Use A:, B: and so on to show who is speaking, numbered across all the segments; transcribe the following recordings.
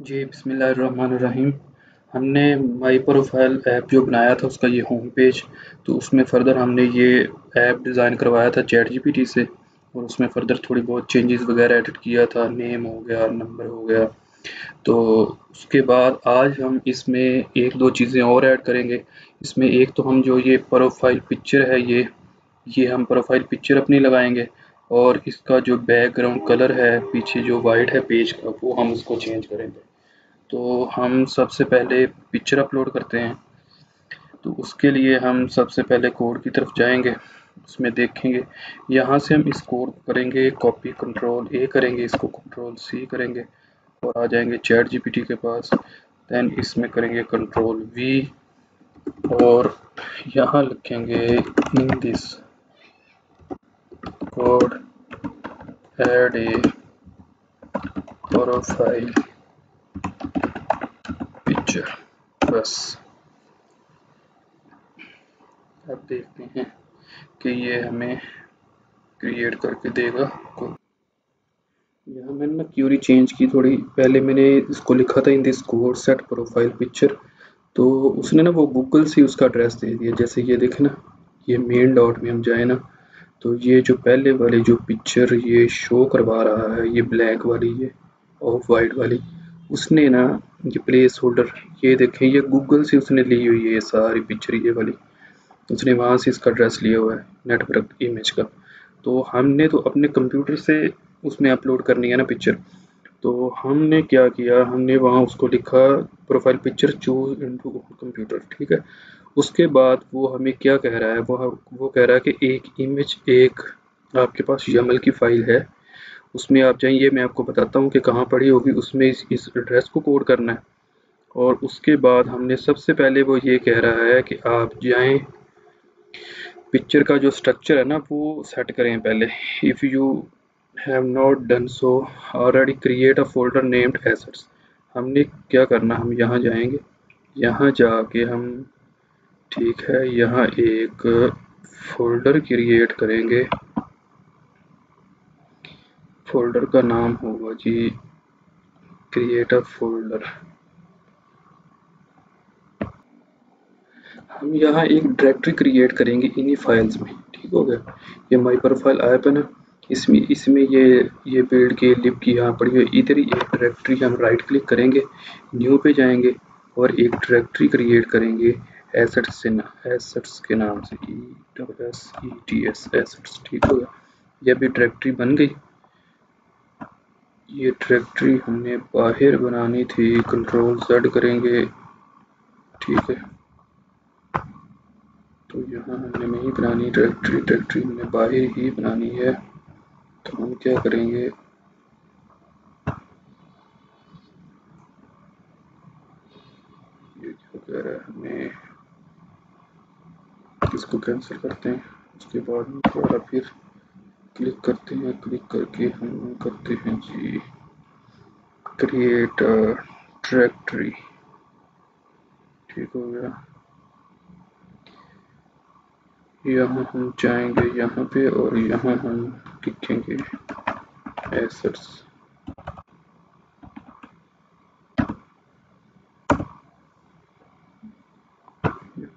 A: जी, बिस्मिल्लाहिर्रहमानिर्रहीम। हमने माई profile app जो बनाया था, उसका ये होम पेज तो उसमें फ़र्दर हमने ये ऐप डिज़ाइन करवाया था चैट जीपीटी से, और उसमें फ़र्दर थोड़ी बहुत चेंजेस वगैरह एडिट किया था नेम हो गया नंबर हो गया। तो उसके बाद आज हम इसमें एक दो चीज़ें और ऐड करेंगे। इसमें एक तो हम जो ये प्रोफ़ाइल पिक्चर है, ये ये हम प्रोफ़ाइल पिक्चर अपनी लगाएँगे और इसका जो बैकग्राउंड कलर है, पीछे जो वाइट है पेज का वो हम उसको चेंज करेंगे। तो हम सबसे पहले पिक्चर अपलोड करते हैं। तो उसके लिए हम सबसे पहले कोड की तरफ़ जाएँगे, उसमें देखेंगे। यहाँ से हम इस कोड को करेंगे कॉपी कंट्रोल ए करेंगे, इसको कंट्रोल सी करेंगे और आ जाएँगे चैट जीपीटी के पास। देन इसमें करेंगे कंट्रोल वी और यहाँ लिखेंगे in this code add a profile picture. बस अब देखते हैं कि ये हमें क्रिएट करके देगा यहाँ मैंने ना क्यूरी चेंज की थोड़ी। पहले मैंने इसको लिखा था in this code set profile picture तो उसने ना वो गूगल से उसका एड्रेस दे दिया। जैसे ये देखे ना, ये मेन डॉट में हम जाए ना तो ये जो पहले वाली जो पिक्चर ये शो करवा रहा है, ये ब्लैक वाली, ये ऑफ़ वाइट वाली, उसने ना ये प्लेस होल्डर ये देखें, ये गूगल से उसने ली हुई है ये सारी पिक्चर ये वाली। उसने वहाँ से इसका एड्रेस लिया हुआ है नेटवर्क इमेज का। तो हमने तो अपने कंप्यूटर से उसमें अपलोड करनी है ना पिक्चर तो हमने क्या किया, हमने वहाँ उसको लिखा profile picture choose into computer ठीक है? उसके बाद वो हमें क्या कह रहा है? वो वो कह रहा है कि एक इमेज एक आपके पास यमल की फ़ाइल है। उसमें आप जाइए, मैं आपको बताता हूँ कि कहाँ पड़ी होगी। उसमें इस इस एड्रेस को कोड करना है। और उसके बाद हमने सबसे पहले वो ये कह रहा है कि आप जाएँ। पिक्चर का जो स्ट्रक्चर है ना, वो सेट करें पहले। If you have not done so already create a folder named assets हमने क्या करना? हम यहाँ जाएँगे। यहाँ जाके हम ठीक है, यहाँ एक फोल्डर क्रिएट करेंगे। फोल्डर का नाम होगा जी क्रिएट अ फोल्डर हम यहाँ एक डायरेक्टरी क्रिएट करेंगे इन्हीं फाइल्स में, ठीक हो गया? ये माई प्रोफ़ाइल ऐप है ना, इसमें इसमें ये ये बिल्ड के लिप की यहाँ पड़ी हुई, इधर ही एक डायरेक्टरी हम राइट क्लिक करेंगे न्यू पे जाएँगे और एक डायरेक्टरी क्रिएट करेंगे। एसेट्स से एसेट्स के नाम से E double S E T S assets ठीक हो गया। ये भी डायरेक्टरी बन गई। ये डायरेक्टरी हमने बाहर बनानी थी कंट्रोल जेड करेंगे, ठीक है। तो यहाँ हमने नहीं बनानी डायरेक्टरी डायरेक्टरी हमने बाहर ही बनानी है। तो हम क्या करेंगे ये क्या कह रहा है हमें इसको कैंसिल करते हैं। उसके बाद दोबारा फिर क्लिक करते हैं। क्लिक करके हम करते हैं जी क्रिएट डायरेक्टरी ठीक हो गया। यहाँ हम जाएँगे यहाँ पे और यहाँ हम लिखेंगे एसेट्स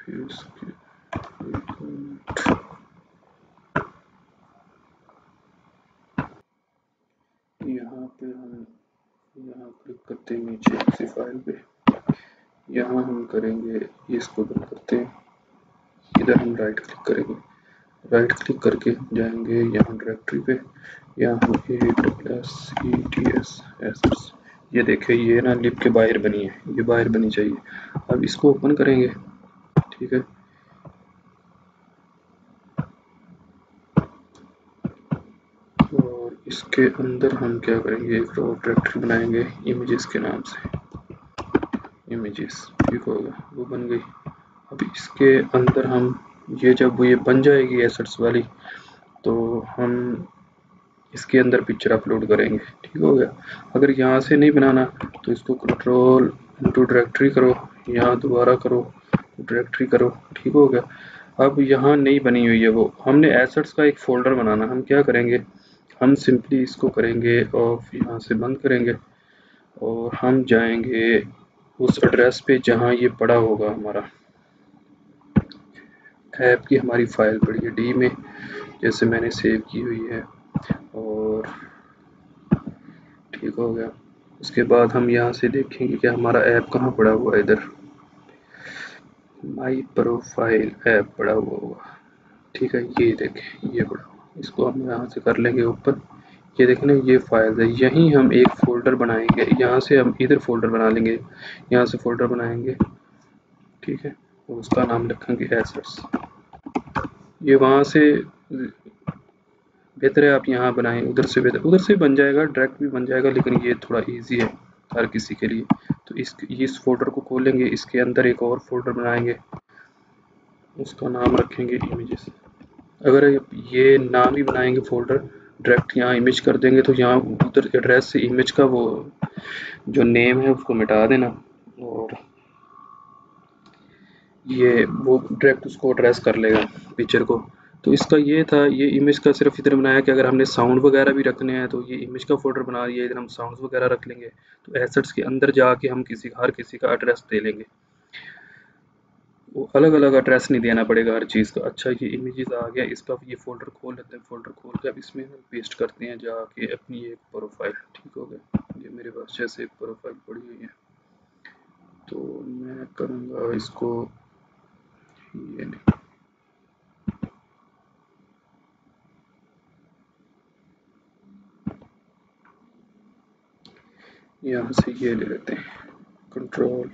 A: फिर उसके यहाँ पे हम यहाँ क्लिक करते हैं नीचे किसी फ़ाइल पे। यहाँ हम करेंगे इसको बंद करते हैं। इधर हम राइट क्लिक करेंगे। राइट क्लिक करके जाएँगे यहाँ डायरेक्टरी पे। यहाँ हम A double S E T S S ये देखे, ये ना लिप के बाहर बनी है। ये बाहर बनी चाहिए। अब इसको ओपन करेंगे। ठीक है और इसके अंदर हम क्या करेंगे? एक रो डायरेक्टरी बनाएँगे इमेजेस के नाम से। इमेजेस ठीक होगा, वो बन गई। अब इसके अंदर हम, ये जब ये बन जाएगी एसेट्स वाली तो हम इसके अंदर पिक्चर अपलोड करेंगे। ठीक हो गया? अगर यहाँ से नहीं बनाना तो इसको कंट्रोल इंटू डायरेक्टरी करो, यहाँ दोबारा करो डायरेक्टरी करो। ठीक हो गया? अब यहाँ नहीं बनी हुई है वो। हमने एसेट्स का एक फोल्डर बनाना, हम क्या करेंगे? हम सिंपली इसको करेंगे ऑफ़ यहाँ से बंद करेंगे और हम जाएँगे उस एड्रेस पे जहाँ ये पड़ा होगा हमारा। ऐप की हमारी फ़ाइल पड़ी है डी में, जैसे मैंने सेव की हुई है और ठीक हो गया। उसके बाद हम यहाँ से देखेंगे कि हमारा ऐप कहाँ पड़ा हुआ है इधर। माई प्रोफ़ाइल ऐप पड़ा हुआ होगा। ठीक है, ये देखें, ये पड़ा इसको हम यहाँ से कर लेंगे ओपन ये देखें ये फ़ाइल है। यहीं हम एक फ़ोल्डर बनाएँगे। यहाँ से हम इधर फोल्डर बना लेंगे। यहाँ से फोल्डर बनाएँगे। ठीक है? उसका नाम रखेंगे एसेट्स ये वहाँ से बेहतर है आप यहाँ बनाएँ। उधर से बेहतर। उधर से बन जाएगा डायरेक्ट भी बन जाएगा, लेकिन ये थोड़ा इजी है हर किसी के लिए। तो इस इस फोल्डर को खोलेंगे। इसके अंदर एक और फोल्डर बनाएँगे। उसका नाम रखेंगे इमेजेस अगर ये नाम ही बनाएँगे फोल्डर डायरेक्ट यहाँ इमेज कर देंगे तो यहाँ उधर एड्रेस से इमेज का वो जो नेम है, उसको मिटा देना। और ये वो डायरेक्ट उसको एड्रेस कर लेगा पिक्चर को। तो इसका ये था, ये इमेज का सिर्फ़ इधर बनाया कि अगर हमने साउंड वगैरह भी रखने हैं तो ये इमेज का फोल्डर बना दिया, इधर हम साउंड वगैरह रख लेंगे। तो एसेट्स के अंदर जाके हम किसी, हर किसी का एड्रेस दे लेंगे। वो अलग अलग एड्रेस नहीं देना पड़ेगा हर चीज़ का। अच्छा ये इमेजेस आ गया, इसका ये फोल्डर खोल लेते हैं फोल्डर खोल के अब इसमें हम पेस्ट करते हैं जाके अपनी एक प्रोफ़ाइल ठीक हो गया? ये मेरे पास जैसे एक प्रोफ़ाइल पड़ी हुई है। तो मैं करूँगा इसको, ये नहीं। यहाँ से ये ले लेते हैं। कंट्रोल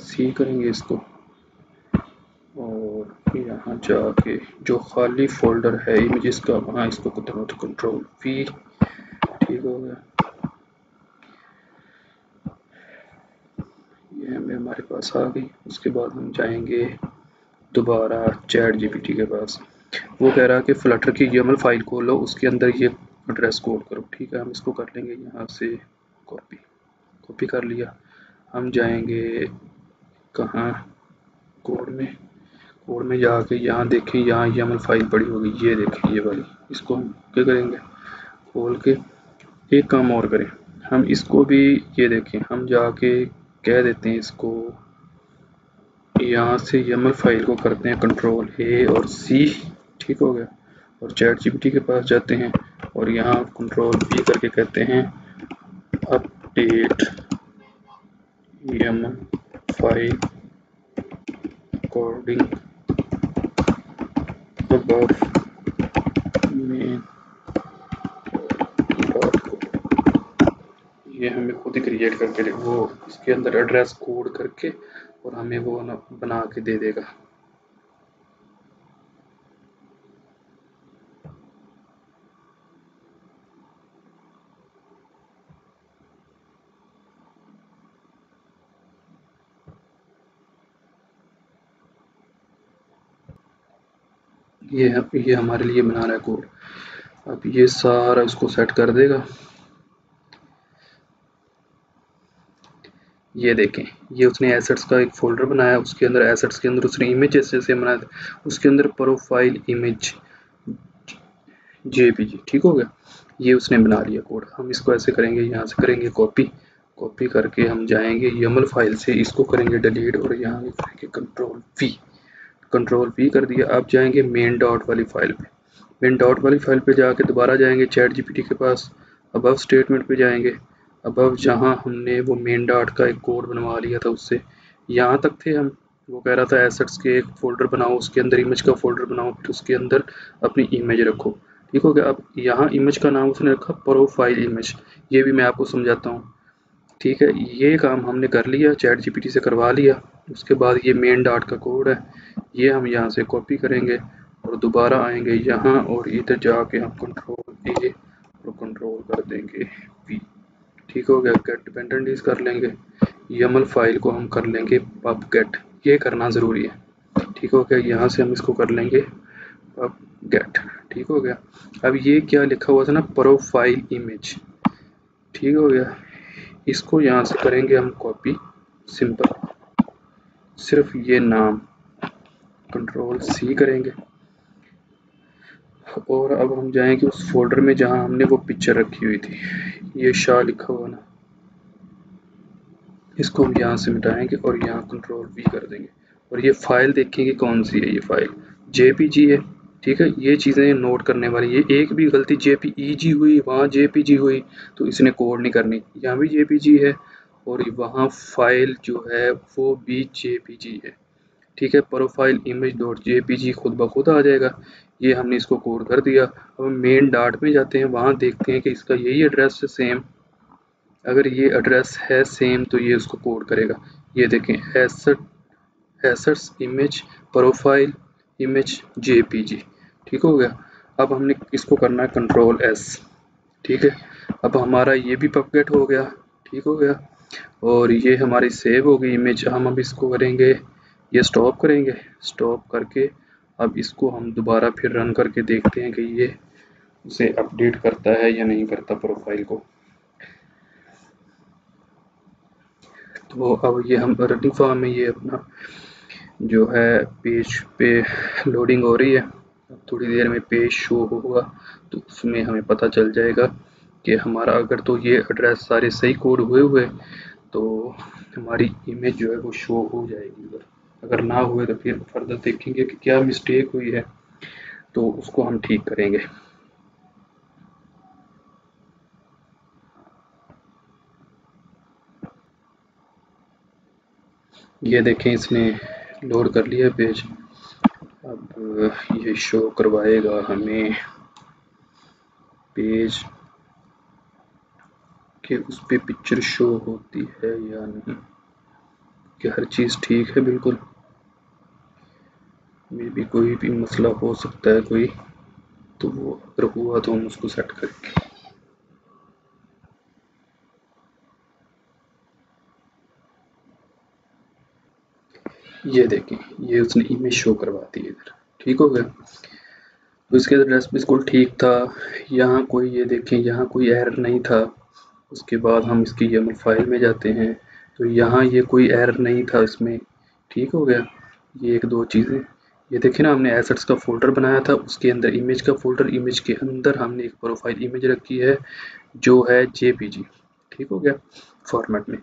A: सी करेंगे इसको। जाके जो खाली फोल्डर है इमेजेस का वहाँ इसको करते तो कंट्रोल वी ठीक हो गया। ये हमें हमारे पास आ गई। उसके बाद हम जाएँगे दोबारा चैट जीपीटी के पास। वो कह रहा है कि फ्लटर की यमल फ़ाइल खोलो, उसके अंदर ये एड्रेस कोड करो। ठीक है, हम इसको कर लेंगे यहाँ से कॉपी कॉपी कर लिया। हम जाएँगे कहाँ? कोड में। कोड में जाके यहाँ देखें, यहाँ यमल फ़ाइल पड़ी होगी, ये देखें, ये वाली। इसको हम क्या करेंगे? खोल के एक काम और करें। हम इसको भी ये देखें, हम जाके कह देते हैं इसको। यहाँ से यमल फ़ाइल को करते हैं कंट्रोल ए और सी ठीक हो गया? और चैट जीपीटी के पास जाते हैं और यहाँ कंट्रोल बी करके कहते हैं update YAML file according above main ये हमें खुद ही क्रिएट करके वो इसके अंदर एड्रेस कोड करके और हमें वो बना के दे देगा। ये ये हमारे लिए बना रहा है कोड। अब ये सारा इसको सेट कर देगा। ये देखें, ये उसने एसेट्स का एक फोल्डर बनाया, उसके अंदर एसेट्स के अंदर उसने इमेजेस जैसे बनाया था, उसके अंदर प्रोफ़ाइल इमेज जेपीजी ठीक हो गया? ये उसने बना लिया कोड। हम इसको ऐसे करेंगे, यहाँ से करेंगे कॉपी कॉपी करके हम जाएँगे यमल फ़ाइल से, इसको करेंगे डिलीट और यहाँ करेंगे कंट्रोल वी कंट्रोल पी कर दिया, अब जाएँगे मेन डॉट वाली फ़ाइल पे। मेन डॉट वाली फ़ाइल पे जाके दोबारा जाएँगे चैट जीपीटी के पास अबव स्टेटमेंट पे जाएँगे। अबव जहाँ हमने वो मेन डॉट का एक कोड बनवा लिया था उससे, यहाँ तक थे हम। वो कह रहा था एसेट्स के एक फोल्डर बनाओ, उसके अंदर इमेज का फोल्डर बनाओ, फिर उसके अंदर अपनी इमेज रखो। ठीक हो गया? अब यहाँ इमेज का नाम उसने रखा प्रोफ़ाइल इमेज ये भी मैं आपको समझाता हूँ। ठीक है, ये काम हमने कर लिया, चैट जीपीटी से करवा लिया। उसके बाद ये मेन डाट का कोड है, ये हम यहाँ से कॉपी करेंगे और दोबारा आएँगे यहाँ और इधर जाके हम कंट्रोल ए और कंट्रोल कर देंगे वी ठीक हो गया गेट डिपेंडेंट कर लेंगे। यमल फ़ाइल को हम कर लेंगे पब गेट ये करना ज़रूरी है। ठीक हो गया, यहाँ से हम इसको कर लेंगे पब गेट ठीक हो गया। अब ये क्या लिखा हुआ था ना प्रोफ़ाइल इमेज ठीक हो गया। इसको यहाँ से करेंगे हम कॉपी सिंपल सिर्फ़ ये नाम कंट्रोल सी करेंगे। और अब हम जाएँगे उस फोल्डर में जहाँ हमने वो पिक्चर रखी हुई थी, ये शाह लिखा हुआ ना। इसको हम यहाँ से मिटाएँगे और यहाँ कंट्रोल वी कर देंगे। और ये फ़ाइल देखेंगे कौन सी है ये फ़ाइल जेपीजी है ठीक है? ये चीज़ें नोट करने वाली ये एक भी गलती जे पी ई जी हुई, वहाँ जे पी जी हुई तो इसने कोड नहीं करनी। यहाँ भी जे पी जी है और वहाँ फ़ाइल जो है, वो भी जे पी जी है। ठीक है? Profile image dot J P G खुद ब खुद आ जाएगा। ये हमने इसको कोड कर दिया। अब मेन डाट में जाते हैं। वहाँ देखते हैं कि इसका यही एड्रेस है सेम अगर ये एड्रेस है सेम तो ये उसको कोड करेगा। ये देखें asset assets image profile image JPG ठीक हो गया। अब हमने इसको करना है? कंट्रोल एस ठीक है? अब हमारा ये भी पपगेट हो गया। ठीक हो गया। और ये हमारी सेव हो गई इमेज हम अब इसको करेंगे। ये स्टॉप करेंगे। स्टॉप करके अब इसको हम दोबारा फिर रन करके देखते हैं कि ये उसे अपडेट करता है या नहीं करता प्रोफ़ाइल को। तो अब ये हम रनिंग फॉर्म में ये अपना जो है पेज पे लोडिंग हो रही है। थोड़ी देर में पेज शो होगा तो उसमें हमें पता चल जाएगा कि हमारा अगर तो ये एड्रेस सारे सही कोड हुए हुए तो हमारी इमेज जो है वो शो हो जाएगी। उधर अगर ना हुए तो फिर फर्दर देखेंगे कि क्या मिस्टेक हुई है तो उसको हम ठीक करेंगे। ये देखें, इसने लोड कर लिया पेज ये शो करवाएगा हमें पेज कि उस पर पिक्चर शो होती है या नहीं। कि हर चीज़ ठीक है? बिल्कुल। मे भी कोई भी मसला हो सकता है कोई तो वो अगर हुआ तो हम उसको सेट करेंगे। ये देखें, ये उसने इमेज शो करवा दी इधर। ठीक हो गया? तो इसके एड्रेस बिल्कुल ठीक था। यहाँ कोई, ये देखें, यहाँ कोई एरर नहीं था। उसके बाद हम इसकी यमल फ़ाइल में जाते हैं। तो यहाँ ये कोई एरर नहीं था इसमें। ठीक हो गया? ये एक दो चीज़ें। ये देखें ना, हमने एसेट्स का फोल्डर बनाया था। उसके अंदर इमेज का फोल्डर इमेज के अंदर हमने एक प्रोफ़ाइल इमेज रखी है, जो है जेपीजी ठीक हो गया? फॉर्मेट में।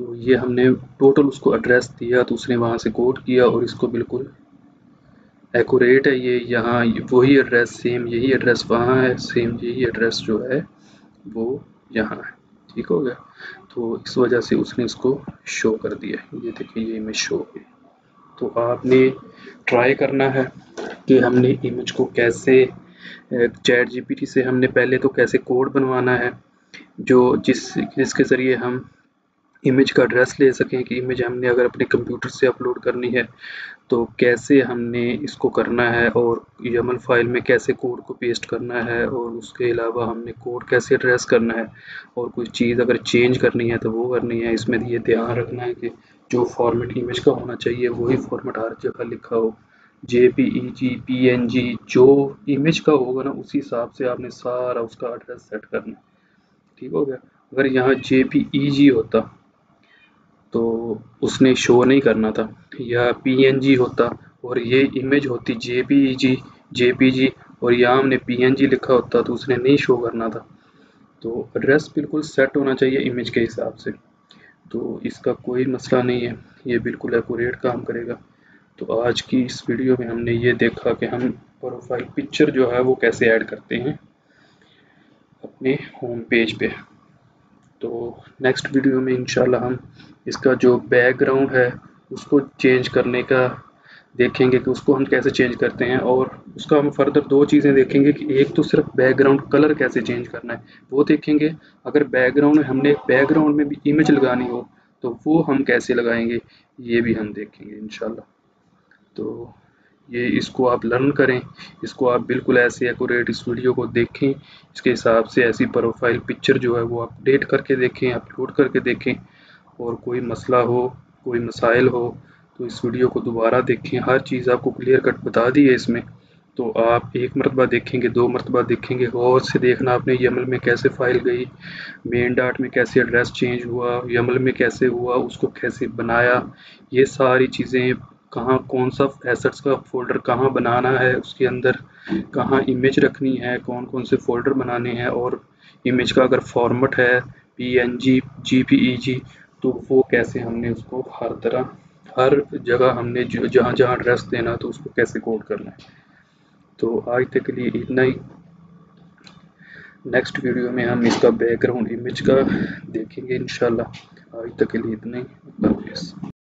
A: तो ये हमने टोटल उसको एड्रेस दिया तो उसने वहाँ से कोड किया और इसको बिल्कुल एक्यूरेट है, ये यहाँ, वही एड्रेस सेम यही एड्रेस वहाँ है सेम यही एड्रेस जो है, वो यहाँ है। ठीक हो गया? तो इस वजह से उसने इसको शो कर दिया ये देखिए, ये इमेज शो हुई तो आपने ट्राई करना है कि हमने इमेज को कैसे चैट जीपीटी से हमने पहले तो कैसे कोड बनवाना है, जो जिस, जिसके ज़रिए हम इमेज का एड्रेस ले सकें कि इमेज हमने अगर अपने कंप्यूटर से अपलोड करनी है तो कैसे हमने इसको करना है और यमल फ़ाइल में कैसे कोड को पेस्ट करना है और उसके अलावा हमने कोड कैसे एड्रेस करना है और कोई चीज़ अगर चेंज करनी है तो वो करनी है। इसमें ये ध्यान रखना है कि जो फॉर्मेट इमेज का होना चाहिए, वही फॉर्मेट हर जगह लिखा हो। J P E G P N G जो इमेज का होगा ना, उसी हिसाब से आपने सारा उसका एड्रेस सेट करना ठीक हो गया? अगर यहाँ जे पी ई जी होता तो उसने शो नहीं करना था। या पी होता और ये इमेज होती जे पी जी और यहाँ हमने पी एन जी लिखा होता तो उसने नहीं शो करना था। तो एड्रेस बिल्कुल सेट होना चाहिए इमेज के हिसाब से। तो इसका कोई मसला नहीं है, ये बिल्कुल एक्यूरेट काम करेगा। तो आज की इस वीडियो में हमने ये देखा कि हम प्रोफ़ाइल पिक्चर जो है वो कैसे ऐड करते हैं अपने होम पेज पे। तो नेक्स्ट वीडियो में इंशाल्लाह हम इसका जो बैकग्राउंड है, उसको चेंज करने का देखेंगे कि उसको हम कैसे चेंज करते हैं और उसका हम फर्दर दो चीज़ें देखेंगे कि एक तो सिर्फ़ बैकग्राउंड कलर कैसे चेंज करना है, वो देखेंगे। अगर बैकग्राउंड में हमने बैकग्राउंड में भी इमेज लगानी हो तो वो हम कैसे लगाएँगे, ये भी हम देखेंगे इन तो ये इसको आप लर्न करें, इसको आप बिल्कुल ऐसे एक्यूरेट इस वीडियो को देखें, इसके हिसाब से ऐसी प्रोफ़ाइल पिक्चर जो है वो अपडेट करके देखें अपलोड करके देखें। और कोई मसला हो, कोई मसाइल हो तो इस वीडियो को दोबारा देखें। हर चीज़ आपको क्लियर कट बता दी है इसमें। तो आप एक मरतबा देखेंगे, दो मरतबा देखेंगे। गौर से देखना आपने यमल में कैसे फ़ाइल गई मेन डाट में कैसे एड्रेस चेंज हुआ यमल में कैसे हुआ, उसको कैसे बनाया। ये सारी चीज़ें कहाँ कौन सा एसेट्स का फोल्डर कहाँ बनाना है, उसके अंदर कहाँ इमेज रखनी है कौन कौन से फोल्डर बनाने हैं और इमेज का अगर फॉर्मेट है P N G J P E G तो वो कैसे हमने उसको हर तरह, हर जगह हमने जहाँ जहाँ एड्रेस देना तो उसको कैसे कोड करना है। तो आज तक के लिए इतना ही। नेक्स्ट वीडियो में हम इसका बैकग्राउंड इमेज का देखेंगे, इंशाल्लाह। आज तक के लिए इतना ही।